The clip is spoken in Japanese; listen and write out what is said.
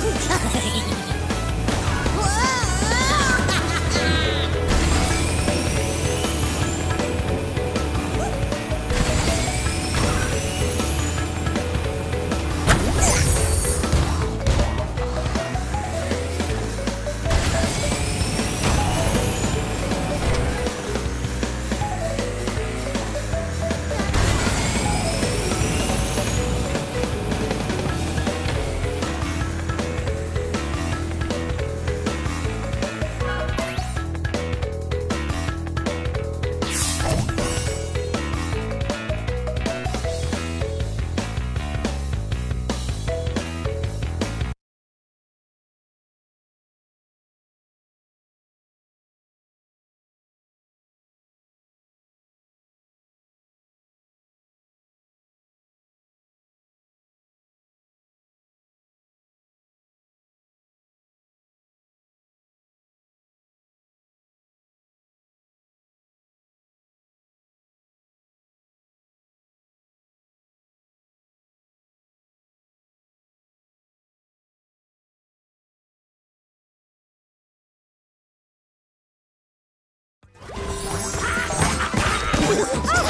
すてき。あっ!